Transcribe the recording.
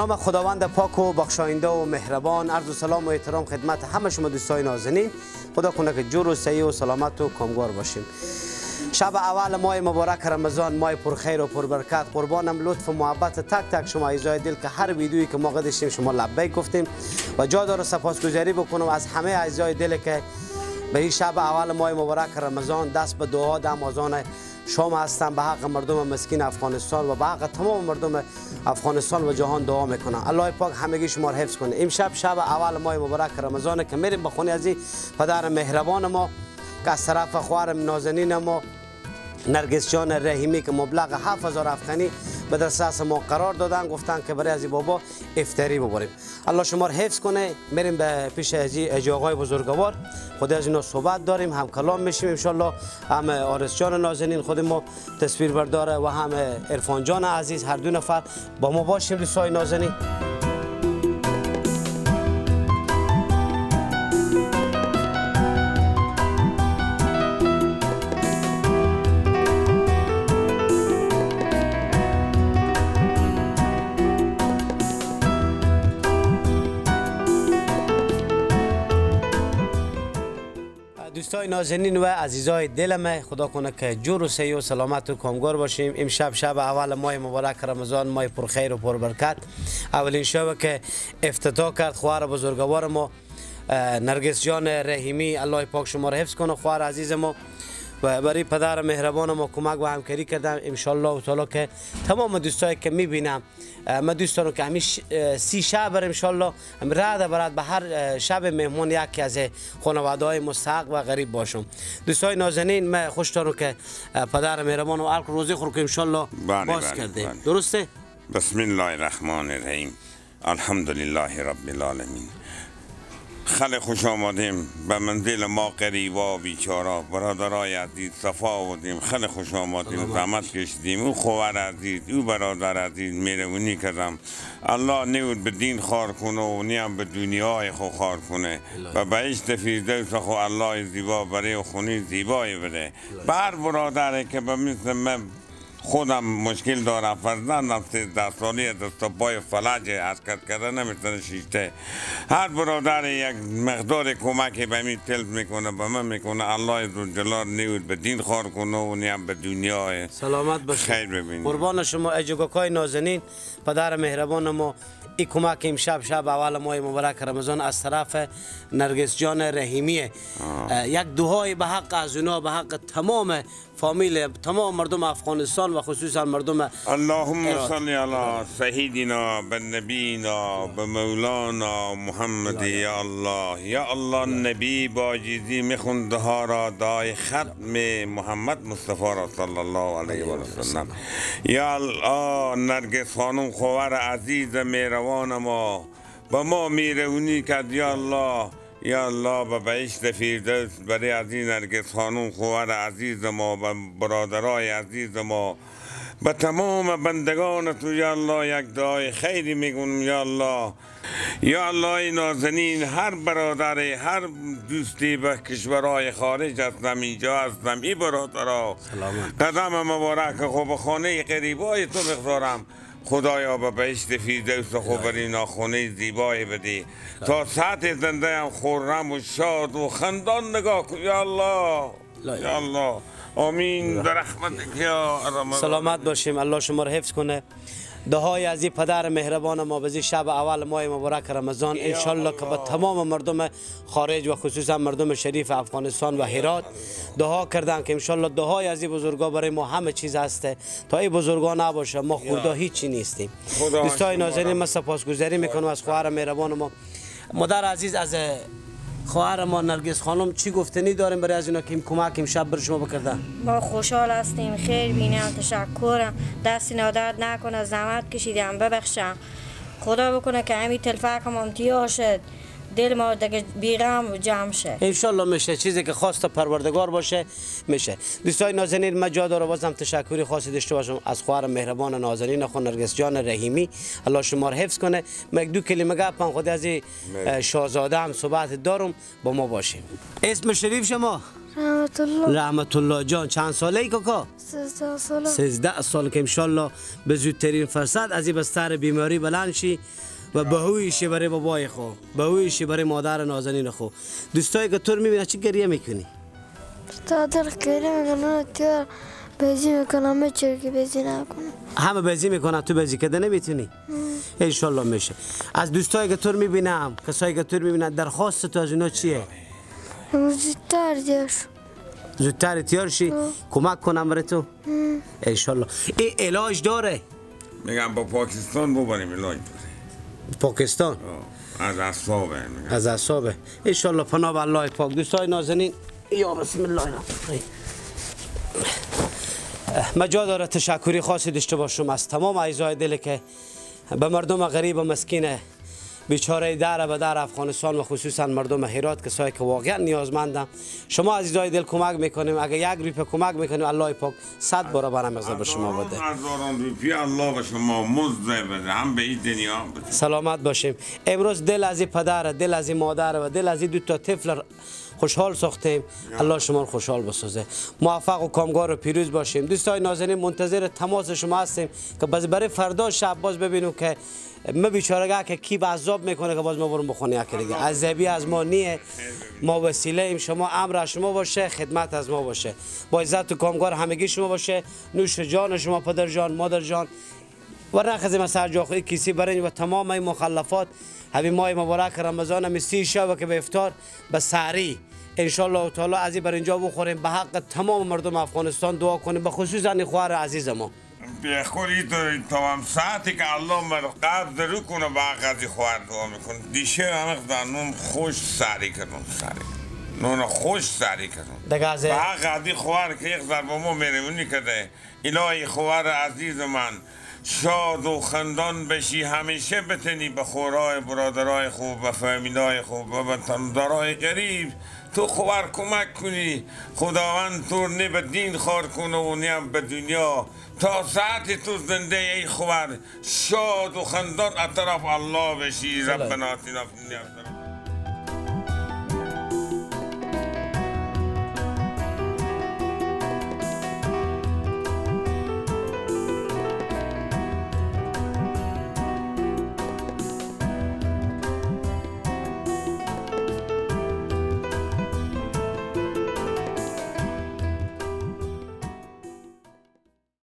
نام خداوند پاک و بخشاینده و مهربان. عرض و سلام و احترام خدمت همه شما دوستای نازنین. خدا کنه که جور و سعی و سلامت و کامگار باشیم. شب اول ماه مبارک رمضان ماه پرخیر و پربرکت قربانم لطف و محبت. تک تک شما ایزای دل که هر ویدیویی که ما قدشتیم شما لبیک گفتیم. و جا داره سپاسگزاری بکنم از همه ایزای دل که به این شب اول ماه مبارک رمضان دست به دعا دم آزان شام هستم به حق مردم مسکین افغانستان و به حق تمام مردم افغانستان و جهان دعا می‌کنم الله پاک همگی شما حفظ کنه. امشب شب اول ماه مبارک رمضان که میریم به خونه از پدر مهربان ما که از طرف خواهرم نازنین ما نرگس جان رحیمی که مبلغ 7000 افغانی به دسترس ما قرار دادن گفتن که برای از بابا افتری ببریم. الله شما رو حفظ کنه. میریم به پیش از آقای بزرگوار. خود از اینا صحبت داریم هم کلام میشیم ان هم آرس جان نازنین خود ما تصویر برداره و هم عرفان جان عزیز هر دو نفر با ما باشیم دوستای نازنین. دوستای نازنین و عزیزای دلم خدا کنه که جور و سعی و سلامت و کامگار باشیم. امشب شب اول ماه مبارک رمضان ماه پرخیر و پربرکت اولین شب که افتتاح کرد خواهر بزرگوار ما نرگس جان رحیمی الله پاک شما را حفظ کنه. خواهر عزیز ما و برای پدر مهربان ما کمک و همکاری کردم. ان تعالی که تمام دوستایی که می‌بینم من دوست دارم که همیش سی شب بر ان رد برد به هر شب مهمون یکی از خانواده های مستحق و غریب باشم. دوستای نازنین من خوش دارم که پدر مهربان و الک روزی خور که ان بله، باز بله، کرده بله. درسته؟ بسم الله الرحمن الرحیم. الحمدلله رب العالمین. خل خوش آمدیم. به منزل ما قریبا بیچارا برادرای عزیز صفا آوردیم خیلی خوش آمدیم. زحمت کشیدیم. او خوار عزیز او برادر عزیز میرونی کردم الله نیود به دین خار کنه و نیم به دنیای خو خار کنه. و بهشت فیردوس خو الله زیبا برای خونی زیبایی بده. به هر برادره که به مثل من خودم مشکل دارم. فرزندم سیزده سالی دست و پای فلج حرکت کرده نمی‌تونه شیشته هر برادر یک مقدار کمکی به می تلف می‌کنه به من می‌کنه الله جلال نیود به دین خار کنه و نیم به دنیای سلامت باشید خیر ببینید قربان شما اجوگاکای نازنین پدر مهربان ما این کمک امشب شب اول ماه مبارک رمضان از طرف نرگس جان رحیمیه. یک دعای به حق از اونا به حق تمام فامیل تمام مردم افغانستان و خصوصا مردم اللهم. صل علی سیدنا به نبینا به مولانا محمد یا الله. یا الله نبی با جیزی میخونده ها را دای ختم محمد مصطفی را صلی الله علیه و سلم یا الله نرگس خانم خوار عزیز میروان ما. به ما میرونی کد یا الله. یا الله به بهشت فیردوس برای عزیز نرگس خانم خوار عزیز ما و برادرای عزیز ما. به تمام بندگان تو یا الله یک دعای خیری میگونم یا الله یا الله نازنین هر برادر هر دوستی به کشورهای خارج هستم اینجا هستم این برادرها. قدم مبارک خوب خانه قریبای تو بگذارم. خدایا به بهشت فیردوس خوب بر اینا خونه زیبایی بدی. تا ساعت زنده هم خورم و شاد و خندان نگاه کن. یا الله. یا الله. آمین. در رحمتک یا ارحم سلامت باشیم. الله شما رو حفظ کنه. دعای از این پدر مهربان ما به شب اول ماه مبارک رمضان. انشالله که به تمام مردم خارج و خصوصا مردم شریف افغانستان و هرات دعا کردن که انشالله دعای از این بزرگا برای ما همه چیز هسته تا این بزرگا نباشه ما خورده هیچی نیستیم. دوستای نازنین من سپاسگزاری می‌کنم از خواهر مهربان ما. مادر عزیز از خواهر ما نرگس خانم چی گفتنی داریم برای از اینا که کمک امشب بر شما بکردن ما خوشحال هستیم. خیر بینم تشکرم. دستی نادرد نکنه زحمت کشیدم. ببخشم. خدا بکنه که همین تلفک هم امتیاز شد. دل ما دیگه بیغم و جمع شه. انشالله میشه. چیزی که خواست پروردگار باشه میشه. دوستای نازنین من جا داره بازم تشکری خاصی داشته باشم از خواهر مهربان نازنین خود نرگس جان رحیمی. الله شما رو حفظ کنه. من دو کلمه گپم خود از شاهزاده هم صحبت دارم. با ما باشیم. اسم شریف شما؟ رحمت الله رحمت الله جان. چند ساله ای کاکا؟ سیزده ساله. 13 سال که انشالله به زودترین فرصت از این بستر بیماری بلند شی. و بهویشی برای بابای خو بهویشی برای مادر نازنین خو. دوستایی که تو رو می‌بینن چی گریه می‌کنی؟ تا در کری می‌کنن تیار بیزی می‌کنم میچه که بیزی نکنم. همه بازی می‌کنن تو بازی کده نمی‌تونی؟ انشالله میشه. از دوستایی که تو رو می‌بینم کسایی که تو رو می‌بینن درخواست تو از اینا چیه؟ زودتر دیش زودتر تیار شی؟ کمک کنم برای تو؟ انشالله. این علاج داره؟ میگم با پاکستان ببریم علاج. پاکستان. از اصابه میگم از اعصابه انشالله پناه به الله پاک. دوستای نازنین. یا بسم الله الرحمن الرحیم. من جا داره تشکری خاصی داشته باشم از تمام اعضای دل که به مردم غریب و مسکین بیچاره در به در افغانستان و خصوصا مردم هرات کسایی که واقعا نیازمندم شما عزیزای دل کمک می‌کنیم. اگه یک روپیه کمک می‌کنیم الله پاک صد بار مغزه به شما بده. هزاران روپیه الله به شما مزد بده. هم به این دنیا بده. سلامت باشیم. امروز دل از پدر دل از مادر و دل از دو تا طفل خوشحال ساختیم الله شما خوشحال بسازه. موفق و کامگار و پیروز باشیم. دوستای نازنین منتظر تماس شما هستیم که باز برای فردا شب باز ببینیم که ما بیچارگاه که کی به عذاب می‌کنه که باز ما بریم بخونیم یکی دیگه. عذابی از ما نیه. ما وسیله ایم. شما امر شما باشه خدمت از ما باشه. با عزت و کامگار همگی شما باشه. نوش جان شما پدر جان مادر جان. و نخزیم از سر جا خود کسی برین و تمام این مخلفات همین ماه مبارک رمضان هم سی شب که به افطار به سحری انشالله تعالی از بر اینجا بخوریم. به حق تمام مردم افغانستان دعا کنیم. به خصوص این خواهر عزیز ما بیخوری تو تمام ساعتی که الله من قبض رو کنه با قضی خوار دعا می‌کنه. دیشه همه در نون خوش سری کنون سری. نون خوش سری کنون. دیگه از با قضی خوار که یک ضربه ما میرمونی کده الهی خوار عزیز من شاد و خندان بشی. همیشه بتنی به خورای برادرای خوب و فامیلای خوب و وطندارای غریب. تو خوار کمک کنی. خداوند تو نه به دین خار کنه و نه به دنیا. تا ساعت تو زنده ای خوار شاد و خندان از طرف الله بشی. ربنا اتنا فی